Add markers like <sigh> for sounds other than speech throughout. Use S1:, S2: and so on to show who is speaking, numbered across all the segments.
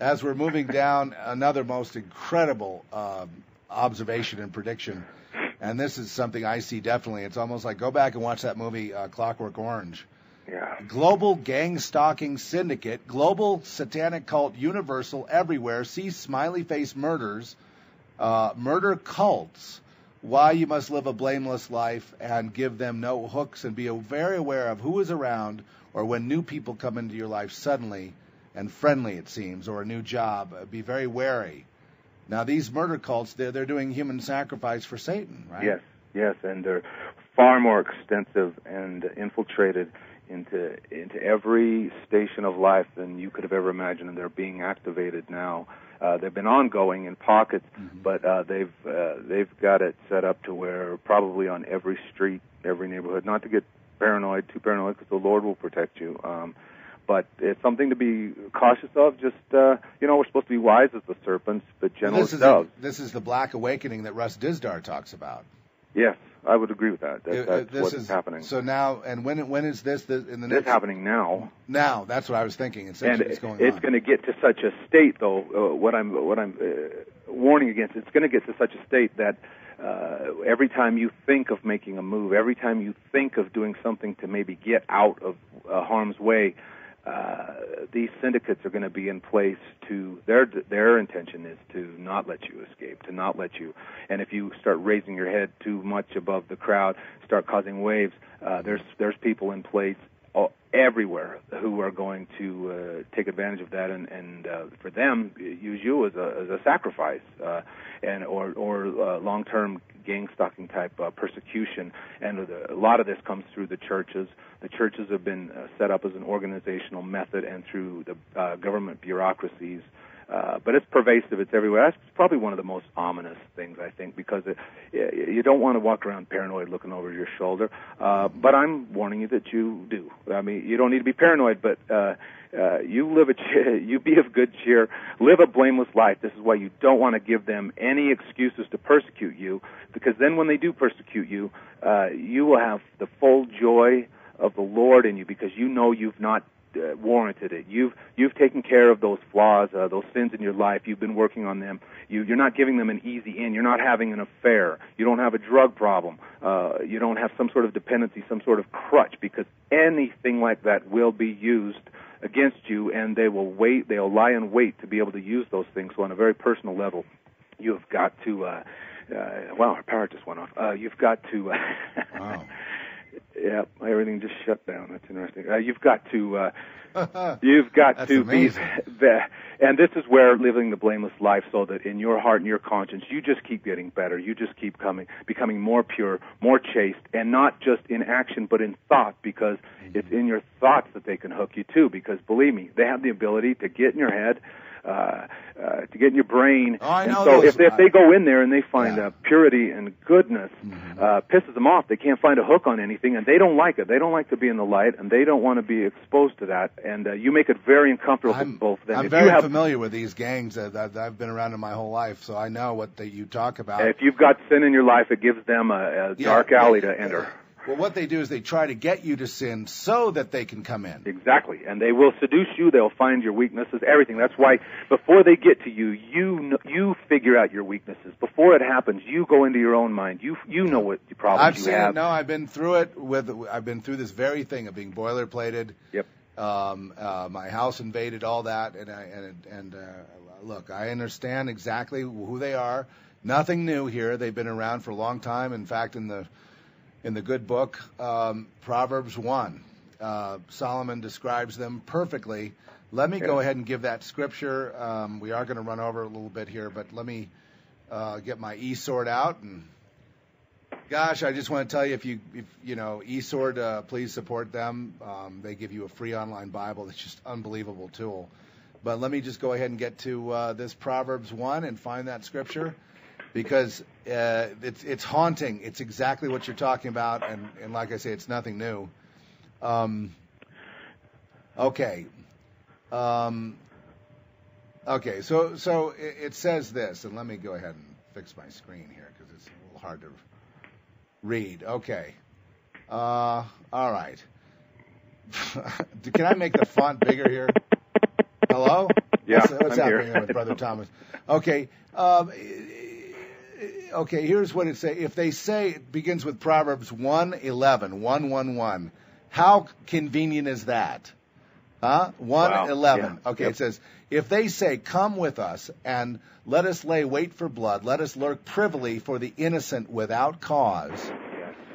S1: as we're moving down, another most incredible um, observation and prediction, and this is something I see definitely. It's almost like go back and watch that movie uh, Clockwork Orange.
S2: Yeah.
S1: Global gang stalking syndicate, global satanic cult, universal, everywhere. See smiley face murders, uh, murder cults. Why you must live a blameless life and give them no hooks and be very aware of who is around or when new people come into your life suddenly and friendly, it seems, or a new job. Uh, be very wary. Now, these murder cults, they're, they're doing human sacrifice for Satan, right?
S2: Yes, yes, and they're far more extensive and infiltrated into into every station of life than you could have ever imagined, and they're being activated now. Uh, they've been ongoing in pockets,
S1: mm-hmm.
S2: but uh, they've uh, they've got it set up to where probably on every street, every neighborhood. Not to get paranoid, too paranoid, because the Lord will protect you. Um, but it's something to be cautious of. Just uh, you know, we're supposed to be wise as the serpents, but gentle
S1: this
S2: as
S1: is
S2: doves.
S1: This is the black awakening that Russ Dizdar talks about.
S2: Yes, I would agree with that. that
S1: Uh,
S2: that's
S1: this
S2: what's
S1: is
S2: happening.
S1: So now, and when when is this? The, in the
S2: This
S1: next
S2: happening now.
S1: now? That's what I was thinking.
S2: and
S1: it's going
S2: it's
S1: on.
S2: going to get to such a state, though. Uh, what I'm what I'm uh, warning against, it's going to get to such a state that uh, every time you think of making a move, every time you think of doing something to maybe get out of uh, harm's way, uh, these syndicates are going to be in place to their their intention is to not let you escape, to not let you. And if you start raising your head too much above the crowd, start causing waves, uh, there's there's people in place everywhere who are going to uh, take advantage of that and and uh, for them use you as a as a sacrifice uh, and or or uh, long term gang stalking type uh, persecution. And the, a lot of this comes through the churches. The churches have been uh, set up as an organizational method and through the uh, government bureaucracies but it's pervasive. It's everywhere. That's probably one of the most ominous things I think because it, you don't want to walk around paranoid, looking over your shoulder. Uh, but I'm warning you that you do. I mean, you don't need to be paranoid, but uh, uh, you live a <laughs> you be of good cheer, live a blameless life. This is why you don't want to give them any excuses to persecute you, because then when they do persecute you, uh, you will have the full joy of the Lord in you because you know you've not uh, warranted it. You've you've taken care of those flaws, uh, those sins in your life. You've been working on them. You, you're not giving them an easy in. You're not having an affair. You don't have a drug problem. Uh, you don't have some sort of dependency, some sort of crutch, because anything like that will be used against you, and they will wait. They'll lie in wait to be able to use those things. So on a very personal level, you have got to. Uh, uh, wow, our power just went off. Uh, you've got to. Uh,
S1: wow. <laughs>
S2: Yeah, everything just shut down. That's interesting. Uh, you've got to, uh, <laughs> you've got to
S1: amazing. <laughs>
S2: be, the, and this is where living the blameless life, so that in your heart and your conscience, you just keep getting better. You just keep coming, becoming more pure, more chaste, and not just in action, but in thought, because
S1: Mm-hmm.
S2: it's in your thoughts that they can hook you too. Because believe me, they have the ability to get in your head. Uh, uh, to get in your brain,
S1: Oh, I
S2: and
S1: know
S2: so if, if they go in there and they find
S1: Yeah.
S2: uh, purity and goodness,
S1: Mm-hmm.
S2: uh, pisses them off. They can't find a hook on anything, and they don't like it. They don't like to be in the light, and they don't want to be exposed to that. And uh, you make it very uncomfortable
S1: I'm,
S2: for both of them.
S1: I'm
S2: if
S1: very
S2: have,
S1: familiar with these gangs that, that I've been around in my whole life, so I know what that you talk about.
S2: if you've got sin in your life, it gives them a, a
S1: Yeah,
S2: dark alley to enter.
S1: Well, what they do is they try to get you to sin so that they can come in.
S2: Exactly, and they will seduce you. They'll find your weaknesses, everything. That's why before they get to you, you kn- you figure out your weaknesses. Before it happens, you go into your own mind. You you know what the problems
S1: I've
S2: you
S1: seen
S2: have.
S1: it. No, I've been through it with. I've been through this very thing of being boilerplated.
S2: Yep.
S1: Um, uh, my house invaded, all that, and I, and and uh, look, I understand exactly who they are. Nothing new here. They've been around for a long time. In fact, in the in the good book, um, Proverbs one, uh, Solomon describes them perfectly. Let me go ahead and give that scripture. Um, we are going to run over a little bit here, but let me uh, get my e sword out and. Gosh, I just want to tell you if you if you know eSword, uh, please support them. Um, they give you a free online Bible. It's just unbelievable tool. But let me just go ahead and get to uh, this Proverbs one and find that scripture because uh, it's it's haunting. It's exactly what you're talking about, and and like I say, it's nothing new. Um, okay. Um, okay. So so it, it says this, and let me go ahead and fix my screen here because it's a little hard to read. Okay. Uh, all right. <laughs> Can I make the font bigger here? Hello.
S2: Yeah,
S1: What's, what's
S2: I'm
S1: happening
S2: here.
S1: with Brother Thomas? Okay. Um, okay. Here's what it say. If they say it begins with Proverbs one eleven one one one, how convenient is that? Huh? One
S2: Wow.
S1: eleven.
S2: Yeah.
S1: Okay.
S2: Yep.
S1: It says, if they say, "Come with us and let us lay wait for blood, let us lurk privily for the innocent without cause."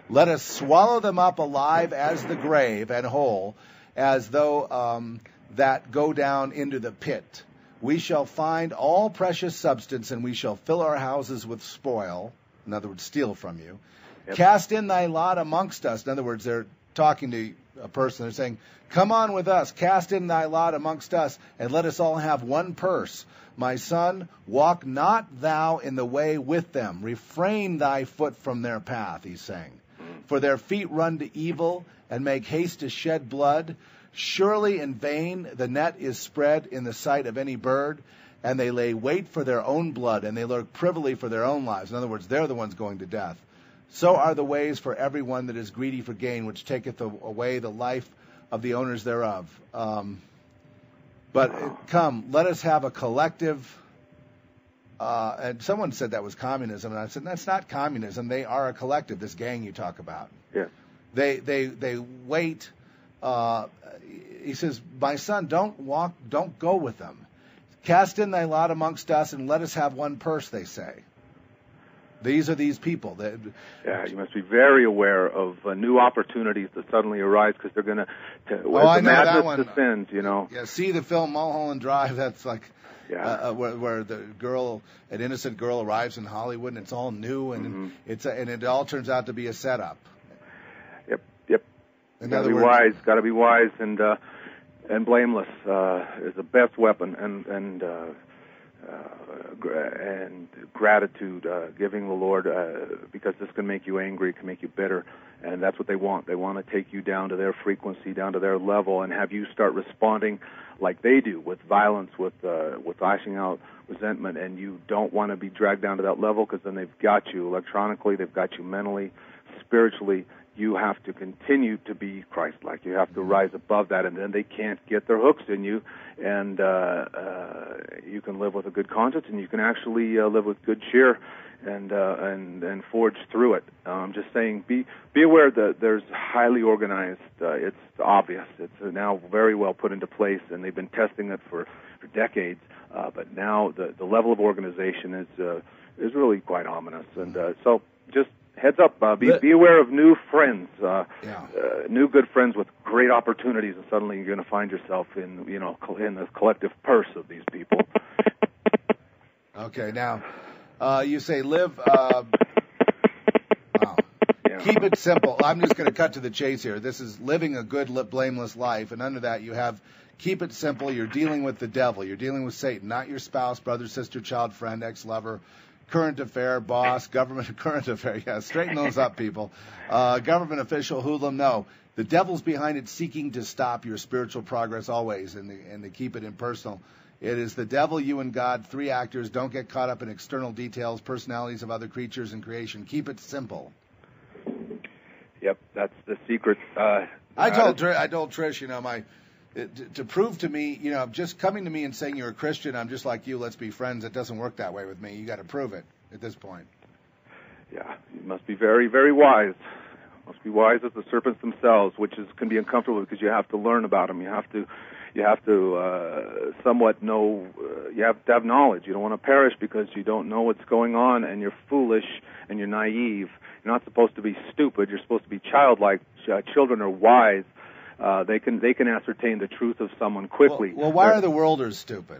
S1: Let us swallow them up alive as the grave and whole, as though um, that go down into the pit. We shall find all precious substance, and we shall fill our houses with spoil. In other words, steal from you.
S2: Yep.
S1: Cast in thy lot amongst us. In other words, they're talking to a person. They're saying, Come on with us, cast in thy lot amongst us, and let us all have one purse. My son, walk not thou in the way with them. Refrain thy foot from their path, he's saying. For their feet run to evil and make haste to shed blood. Surely in vain the net is spread in the sight of any bird, and they lay wait for their own blood, and they lurk privily for their own lives. In other words, they're the ones going to death. So are the ways for everyone that is greedy for gain, which taketh away the life of the owners thereof. Um, but uh, come, let us have a collective. Uh, and someone said that was communism, and I said that's not communism. They are a collective. This gang you talk about.
S2: Yes.
S1: They they they wait. Uh, he says, "My son, don't walk, don't go with them. Cast in thy lot amongst us, and let us have one purse." They say. These are these people. That,
S2: Yeah, you must be very aware of uh, new opportunities that suddenly arise because they're going to. As
S1: Oh, I know that one.
S2: descends, you know.
S1: yeah, see the film Mulholland Drive. That's like
S2: Yeah.
S1: uh, uh, where, where the girl, an innocent girl, arrives in Hollywood, and it's all new, and
S2: Mhm.
S1: it's a, and it all turns out to be a setup. In
S2: got to
S1: other
S2: be
S1: words,
S2: wise. Got to be wise and uh, and blameless uh, is the best weapon, and and uh, uh, and gratitude, uh, giving the Lord, uh, because this can make you angry, can make you bitter, and that's what they want. They want to take you down to their frequency, down to their level, and have you start responding like they do with violence, with uh, with lashing out, resentment, and you don't want to be dragged down to that level because then they've got you electronically, they've got you mentally, spiritually. You have to continue to be Christ-like. You have to rise above that, and then they can't get their hooks in you, and uh, uh, you can live with a good conscience, and you can actually uh, live with good cheer, and uh, and and forge through it. Uh, I'm just saying, be be aware that there's highly organized. Uh, it's obvious. It's now very well put into place, and they've been testing it for for decades. Uh, but now the the level of organization is uh, is really quite ominous, and uh, so just heads up. Uh, be be aware of new friends. Uh,
S1: Yeah.
S2: uh, new good friends with great opportunities, and suddenly you're going to find yourself in you know in the collective purse of these people. <laughs>
S1: Okay, now uh, you say live. Uh, wow.
S2: Yeah.
S1: Keep it simple. I'm just going to cut to the chase here. This is living a good, li- blameless life, and under that you have keep it simple. You're dealing with the devil. You're dealing with Satan, not your spouse, brother, sister, child, friend, ex-lover, current affair, boss, <laughs> government <laughs> current affair. Yeah, straighten those up, people. Uh, government official, hoodlum. No, the devil's behind it, seeking to stop your spiritual progress always, and to, and to keep it impersonal. It is the devil, you, and God, three actors. Don't get caught up in external details, personalities of other creatures and creation. Keep it simple.
S2: Yep, that's the secret. Uh,
S1: I told
S2: is-
S1: Trish, I told Trish, you know, my it, to prove to me, you know, just coming to me and saying you're a Christian, I'm just like you. Let's be friends. It doesn't work that way with me. You got to prove it at this point.
S2: Yeah, you must be very, very wise. Must be wise as the serpents themselves, which is can be uncomfortable because you have to learn about them. You have to, you have to uh, somewhat know. Uh, you have to have knowledge. You don't want to perish because you don't know what's going on, and you're foolish and you're naive. You're not supposed to be stupid. You're supposed to be childlike. Ch- children are wise. Uh, they can they can ascertain the truth of someone quickly.
S1: Well, well why
S2: They're-
S1: are the worlders stupid?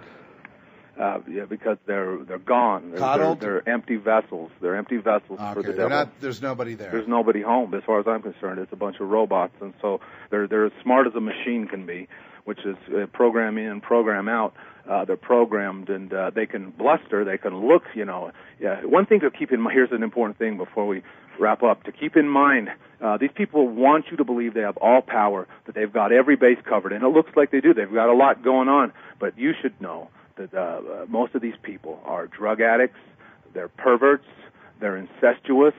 S2: uh, yeah, because they're they're gone. They're? They're, they're empty vessels. They're empty vessels for the devil.
S1: not. There's nobody there.
S2: There's nobody home, as far as I'm concerned. It's a bunch of robots, and so they're they're as smart as a machine can be, which is uh, program in, program out. Uh, they're programmed, and uh, they can bluster. They can look. You know, yeah. One thing to keep in mind. Here's an important thing before we wrap up. To keep in mind, uh, these people want you to believe they have all power, that they've got every base covered, and it looks like they do. They've got a lot going on, but you should know that uh, most of these people are drug addicts. They're perverts. They're incestuous.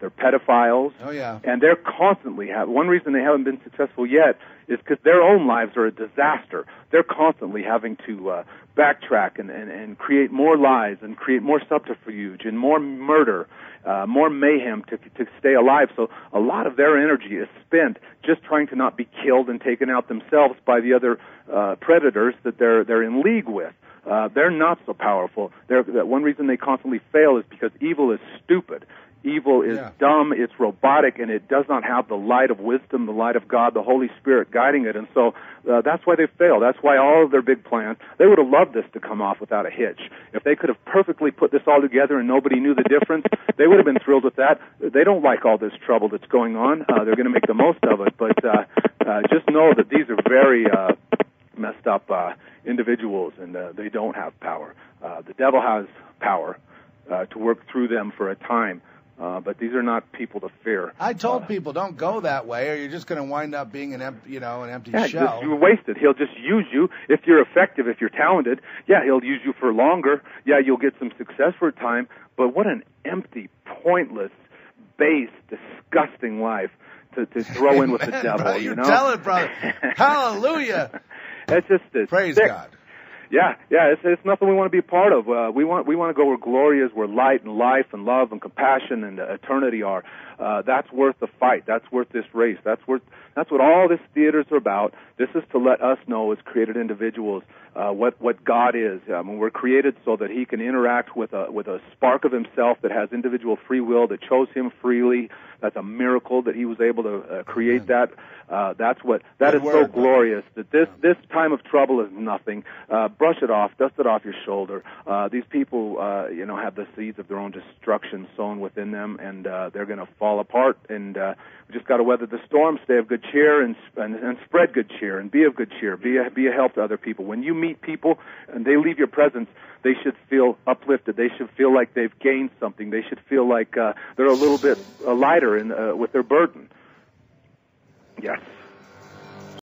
S2: They're pedophiles.
S1: Oh yeah.
S2: And they're constantly have one reason they haven't been successful yet is because their own lives are a disaster. They're constantly having to uh, backtrack and, and, and create more lies and create more subterfuge and more murder, uh, more mayhem to, to stay alive. So a lot of their energy is spent just trying to not be killed and taken out themselves by the other uh, predators that they're they're in league with. Uh, they're not so powerful. They're, that one reason they constantly fail is because evil is stupid. Evil is
S1: Yeah.
S2: dumb, it's robotic, and it does not have the light of wisdom, the light of God, the Holy Spirit guiding it. And so uh, that's why they fail. That's why all of their big plans, they would have loved this to come off without a hitch. If they could have perfectly put this all together and nobody knew the difference, <laughs> they would have been thrilled with that. They don't like all this trouble that's going on. Uh, they're going to make the most of it. But uh, uh, just know that these are very uh, up uh, individuals, and uh, they don't have power. Uh, the devil has power uh, to work through them for a time, uh, but these are not people to fear.
S1: I told
S2: Uh,
S1: people don't go that way, or you're just going to wind up being an empty, you know, an empty
S2: Yeah,
S1: shell.
S2: just, you're wasted. He'll just use you if you're effective, if you're talented. Yeah, he'll use you for longer. Yeah, you'll get some success for a time. But what an empty, pointless, base, disgusting life to, to throw in with the <laughs> devil. you
S1: You
S2: know,
S1: tell it, brother. <laughs> Hallelujah.
S2: That's just it's
S1: Praise
S2: sick.
S1: God.
S2: Yeah, yeah, it's, it's nothing we want to be a part of. Uh, we want we want to go where glory is, where light and life and love and compassion and uh, eternity are. Uh, that's worth the fight. That's worth this race. That's worth that's what all this theaters are about. This is to let us know as created individuals uh, what what God is. I mean, we're created so that He can interact with a with a spark of Himself that has individual free will that chose Him freely. That's a miracle that He was able to uh, create that. Uh, that's what that
S1: Good
S2: is so
S1: word, brother.
S2: glorious that this this time of trouble is nothing. Uh, brush it off, dust it off your shoulder. Uh, these people, uh, you know, have the seeds of their own destruction sown within them, and uh, they're going to fall apart. And uh, we just got to weather the storm, stay of good cheer, and, and and spread good cheer, and be of good cheer. Be a, be a help to other people. When you meet people and they leave your presence, they should feel uplifted. They should feel like they've gained something. They should feel like uh, they're a little bit uh, lighter in, uh, with their burden. Yes.